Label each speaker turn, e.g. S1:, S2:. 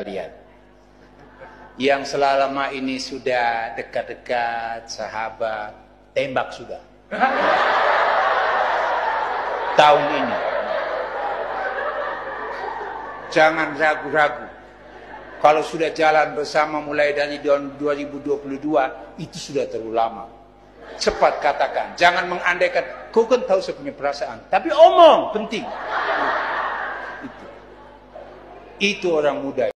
S1: kalian. Yang selama ini sudah dekat-dekat, sahabat, tembak sudah. Tahun ini. Jangan ragu-ragu. Kalau sudah jalan bersama mulai dari tahun 2022, itu sudah terlalu lama. Cepat katakan, jangan mengandaikan, kau kan tahu saya punya perasaan. Tapi omong, penting. Itu. Itu orang muda.